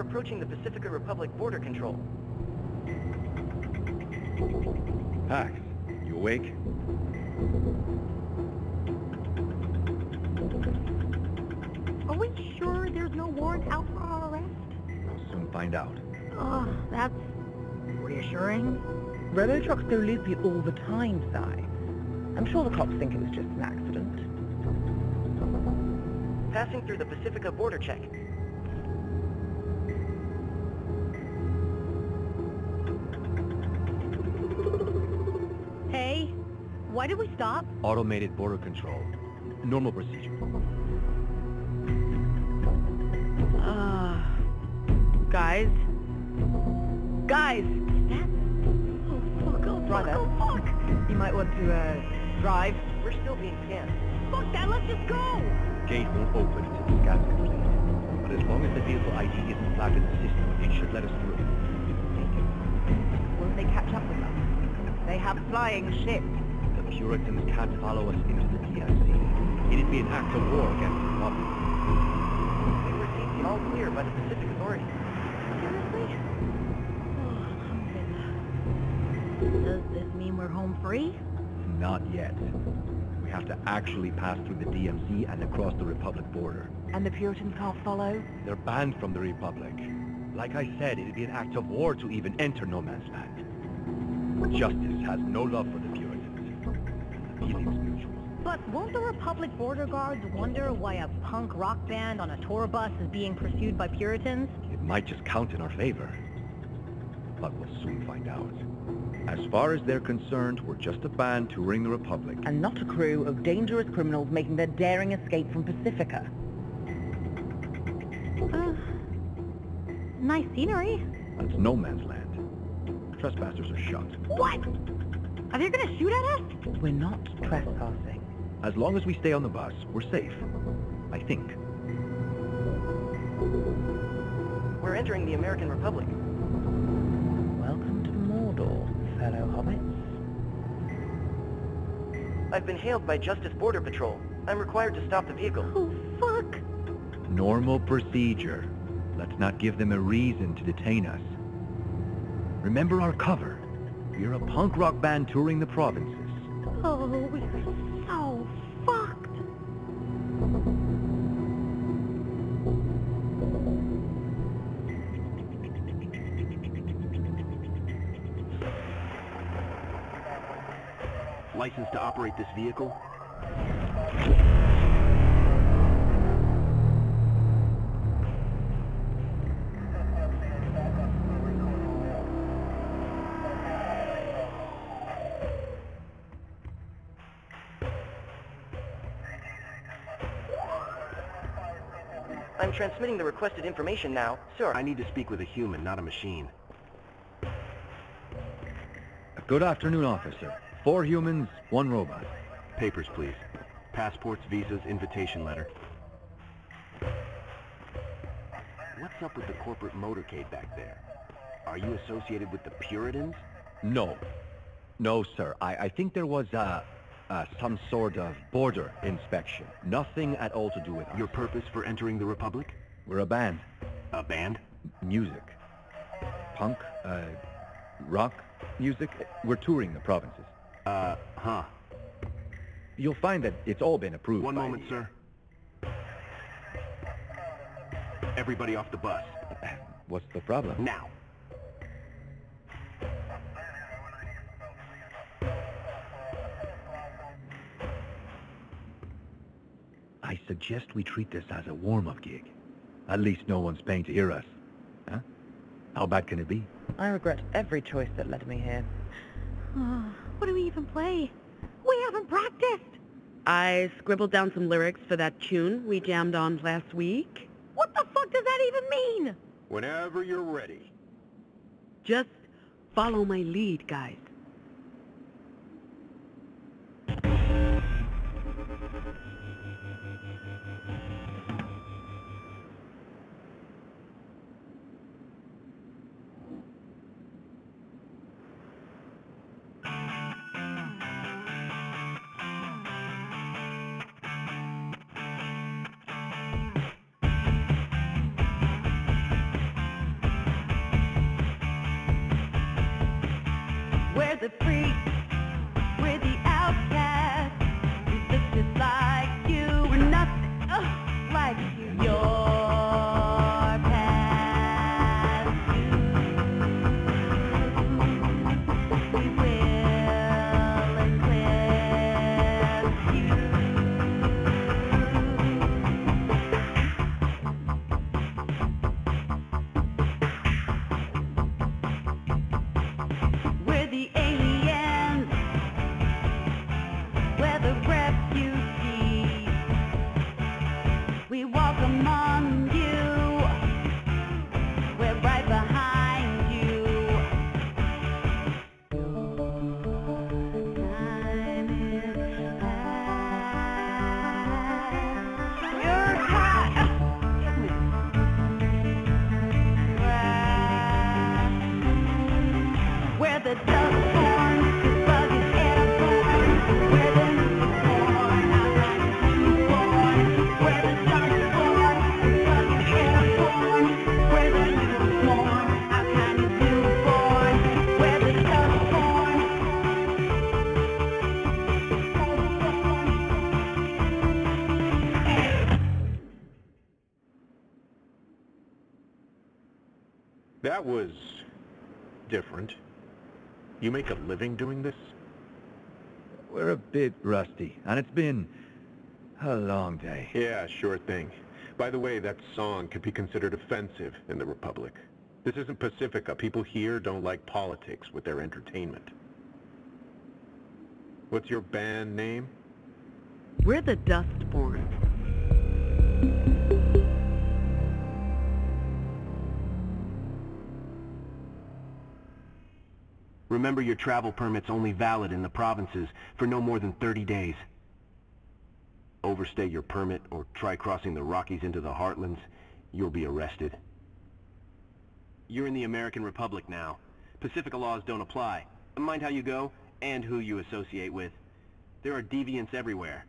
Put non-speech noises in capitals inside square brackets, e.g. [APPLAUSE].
We're approaching the Pacifica Republic border control. Pax, you awake? Are we sure there's no warrant out for our arrest? We'll soon find out. Oh, that's reassuring. Robo trucks go loopy all the time, Sai. I'm sure the cops think it was just an accident. Passing through the Pacifica border check. Why did we stop? Automated border control. Normal procedure. Ah. guys? Guys! Oh, fuck, oh, fuck, oh, fuck! You might want to, uh, drive. We're still being scanned. Fuck that, let's just go! Gate won't open until the scan's complete. But as long as the vehicle ID isn't flagged in the system, it should let us through. Won't they catch up with us? They have flying ships. Puritans can't follow us into the DMZ. It'd be an act of war against the Republic. We received the all clear by the Pacific Authority. Seriously? Oh. Does this mean we're home free? Not yet. We have to actually pass through the DMZ and across the Republic border. And the Puritans can't follow? They're banned from the Republic. Like I said, it'd be an act of war to even enter no man's land. Justice has no love for the. Mutual. But won't the Republic border guards wonder why a punk rock band on a tour bus is being pursued by Puritans? It might just count in our favor. But we'll soon find out. As far as they're concerned, we're just a band touring the Republic. And not a crew of dangerous criminals making their daring escape from Pacifica. Uh, nice scenery. That's no man's land. Trespassers are shot. What? Are they gonna shoot at us? We're not trespassing. As long as we stay on the bus, we're safe. I think. We're entering the American Republic. Welcome to Mordor, fellow hobbits. I've been hailed by Justice Border Patrol. I'm required to stop the vehicle. Oh, fuck. Normal procedure. Let's not give them a reason to detain us. Remember our cover. We're a punk rock band touring the provinces. Oh, we're so fucked. License to operate this vehicle? I'm transmitting the requested information now, sir. I need to speak with a human, not a machine. Good afternoon, officer. Four humans, one robot. Papers, please. Passports, visas, invitation letter. What's up with the corporate motorcade back there? Are you associated with the Puritans? No. No, sir. I, I think there was, uh, uh, some sort of border inspection. Nothing at all to do with us. Your purpose for entering the Republic? We're a band. A band? Music. Punk, uh, rock music. We're touring the provinces. Uh, huh. You'll find that it's all been approved One moment, sir. Everybody off the bus. What's the problem? Now. Suggest we treat this as a warm-up gig. At least no one's paying to hear us. Huh? How bad can it be? I regret every choice that led me here. Oh, [SIGHS] what do we even play? We haven't practiced. I scribbled down some lyrics for that tune we jammed on last week. What the fuck does that even mean? Whenever you're ready. Just follow my lead, guys. The That was... different. You make a living doing this? We're a bit rusty, and it's been a long day. Yeah, sure thing. By the way, that song could be considered offensive in the Republic. This isn't Pacifica. People here don't like politics with their entertainment. What's your band name? We're the Dustborn. Remember your travel permit's only valid in the provinces for no more than 30 days. Overstay your permit or try crossing the Rockies into the Heartlands, you'll be arrested. You're in the American Republic now. Pacifica laws don't apply. Mind how you go and who you associate with. There are deviants everywhere.